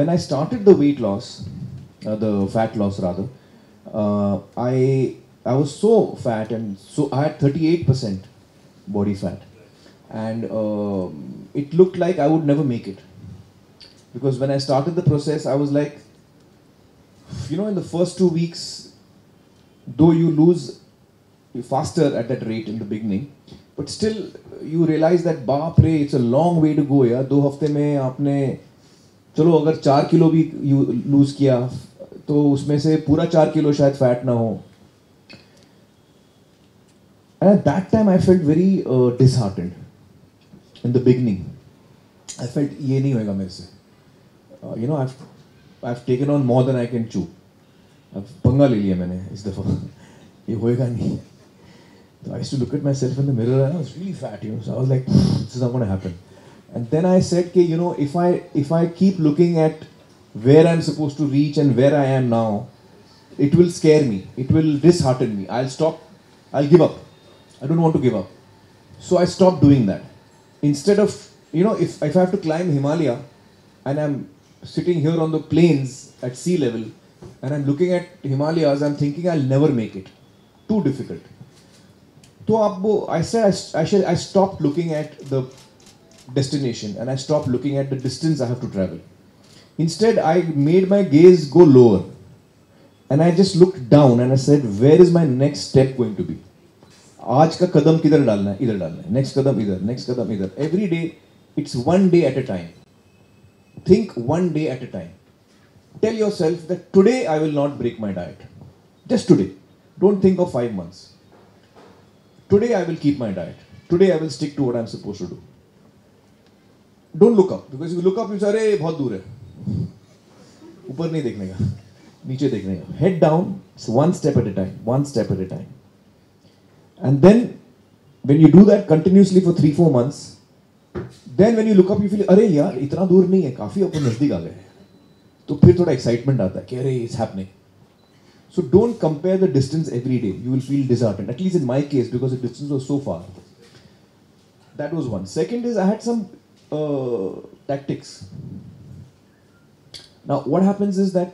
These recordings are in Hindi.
When I started the weight loss, uh, the fat loss rather, uh, I I was so fat and so I had 38% body fat, and um it looked like I would never make it because when I started the process, I was like, you know, in the first two weeks, though you lose faster at that rate in the beginning, but still you realize that बाप रे it's a long way to go यार दो हफ्ते में आपने चलो, अगर चार किलो भी लूज किया तो उसमें से पूरा चार किलो शायद फैट ना हो। And that time I felt very disheartened in the beginning I felt ये नहीं होएगा मेरे से। You know I I have taken on more than I can chew अब पंगा ले लिया मैंने इस दफ़ा। ये होएगा नहीं। तो I to look at myself in the mirror I was really fat you so I was like this is not gonna happen And then I said, okay, you know, if I if I keep looking at where I'm supposed to reach and where I am now, it will scare me. It will dishearten me. I'll stop. I'll give up. I don't want to give up. So I stopped doing that. Instead of, you know, if, if I have to climb Himalaya and I'm sitting here on the plains at sea level and I'm looking at Himalayas, I'm thinking I'll never make it. Too difficult. So I said I, I, should, I stopped looking at the destination and I stopped looking at the distance I have to travel. Instead, I made my gaze go lower and I just looked down and I said, where is my next step going to be? आज का कदम किधर डालना है इधर डालना है नेक्स्ट कदम इधर नेक्स्ट कदम इधर every day it's one day at a time think one day at a time tell yourself that today I will not break my diet just today don't think of five months today I will keep my diet today I will stick to what I am suppose to do don't look up because you look up you अरे, बहुत दूर है. ऊपर नहीं देखने का, नीचे देखने का। Head down one step at a time one step at a time and then when you do that continuously for three four months then when you look up you feel अरे, यार, इतना दूर नहीं है, काफ़ी अपन नज़दीक आ गए हैं. तो फिर थोड़ा एक्साइटमेंट आता है कि, अरे it's happening so don't compare the distance every day you will feel deserted at least in my case because the distance was so far that was one second is I had some Uh, tactics. Now what happens is that,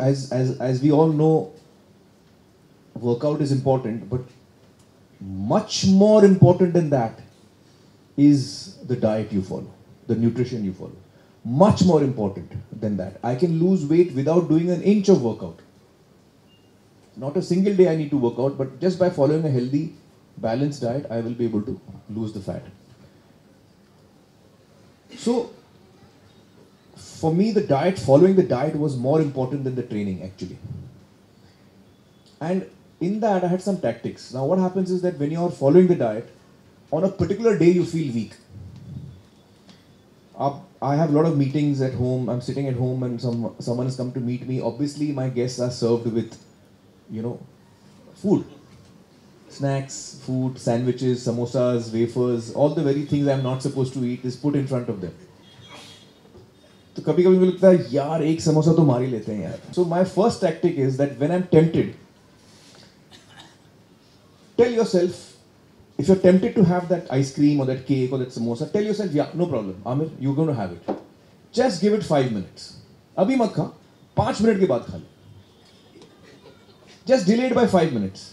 as as as we all know, workout is important, but much more important than that is the diet you follow, the nutrition you follow. Much more important than that. I can lose weight without doing an inch of workout. Not a single day I need to work out, but just by following a healthy, balanced diet, I will be able to lose the fat. So, for me, the diet, following the diet was more important than the training actually. And in that, I had some tactics. Now, what happens is that when you are following the diet, on a particular day, you feel weak. Uh, I have a lot of meetings at home. I'm sitting at home, and some someone has come to meet me. Obviously, my guests are served with, you know, food, snacks, food, sandwiches, samosas, wafers, all the very things I'm not supposed to eat is put in front of them. तो कभी कभी मुझे लगता है यार एक समोसा तो मार ही लेते हैं यार so my first tactic is that when I am tempted tell yourself, if you're tempted to have that ice cream or that cake or that samosa, tell yourself, yeah, no problem, Amir, you're going to have it. Just give it five minutes. अभी मत खा पांच मिनट के बाद खा ले just delayed by five minutes.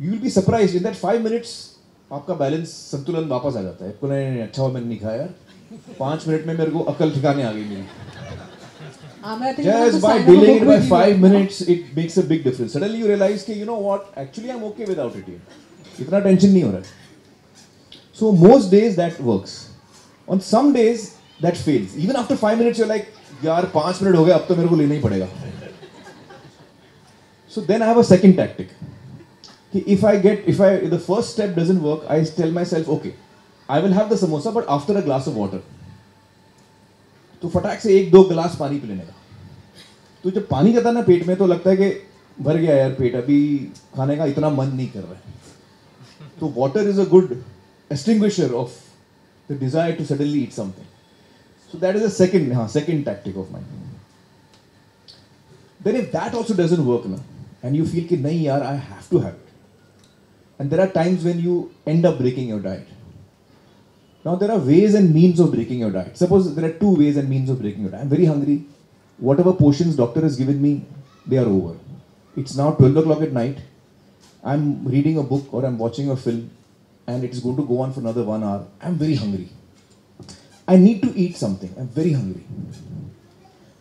You will be surprised in that five minutes आपका बैलेंस संतुलन वापस आ जाता है। को नहीं अच्छा हुआ मैंने नहीं खाया पाँच मिनट में मेरे को अकल ठिकाने आ गई मेरी। लेना ही पड़ेगा. सो देन आई है सेकेंड टैक्टिक कि if I get if I the first step doesn't work I tell myself okay I will have the samosa but after a glass of water तो फटाक से एक दो ग्लास पानी पी लेने का। तो जब पानी जाता ना पेट में तो लगता है कि भर गया यार पेट, अभी खाने का इतना मन नहीं कर रहा है। तो water is a good extinguisher of the desire to suddenly eat something so that is a second हाँ second tactic of mind then if that also doesn't work ना एंड यू फील कि नहीं यार I have to have and there are times when you end up breaking your diet. Now there are ways and means of breaking your diet. Suppose there are two ways and means of breaking your diet. I'm very hungry. whatever portions doctor has given me, they are over. It's now 12 o'clock at night. I'm reading a book or I'm watching a film and it is going to go on for another one hour. I'm very hungry. I need to eat something. I'm very hungry.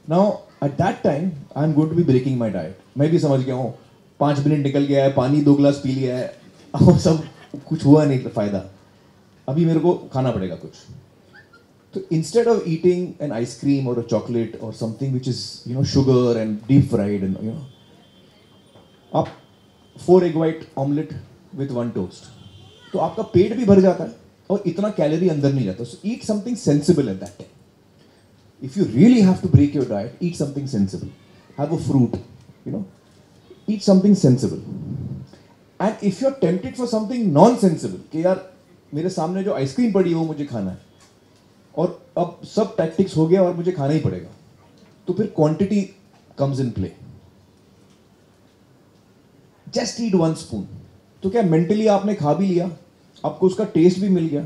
Now, at that time, I'm going to be breaking my diet. मैं भी समझ गया हूँ पाँच मिनट निकल गया है पानी दो गिलास पी लिया है और सब कुछ हुआ नहीं फ़ायदा। अभी मेरे को खाना पड़ेगा कुछ। तो instead of eating an ice cream और चॉकलेट और something which is you know sugar and deep fried and you know आप four egg white omelette with one toast तो आपका पेट भी भर जाता है और इतना कैलोरी अंदर नहीं जाता। So eat something sensible at that time if you really have to break your diet eat something sensible have a fruit you know eat something sensible and if you are tempted for something non sensible कि यार, मेरे सामने जो आइसक्रीम पड़ी है, वो मुझे खाना है। और अब सब टैक्टिक्स हो गया और मुझे खाना ही पड़ेगा। तो फिर quantity comes in play just eat one spoon तो क्या मेंटली आपने खा भी लिया, आपको उसका टेस्ट भी मिल गया,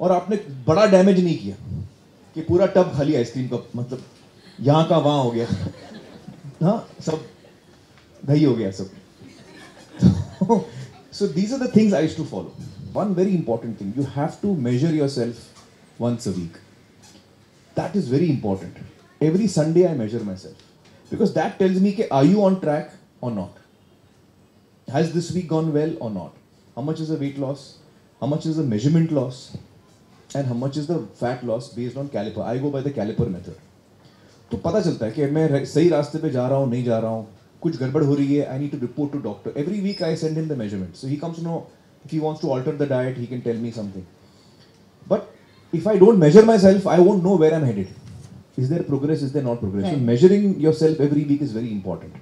और आपने बड़ा डैमेज नहीं किया, कि पूरा टब खाली आइसक्रीम का मतलब यहाँ का, वहाँ हो गया। हाँ सब दही हो गया सब। So these are the things I used to follow. One very important thing you have to measure yourself once a week. That is very important. Every Sunday I measure myself because that tells me ke, are you on track or not? Has this week gone well or not? How much is the weight loss? How much is the measurement loss? And how much is the fat loss based on caliper? I go by the caliper method. तो पता चलता है कि मैं सही रास्ते पे जा रहा हूँ नहीं जा रहा हूँ कुछ गड़बड़ हो रही है I need to report to doctor every week I send in the measurement so he comes know if he wants to alter the diet he can tell me something but if I don't measure myself I won't know where I am headed is there progress is there not progress? So your measuring yourself every week is very important.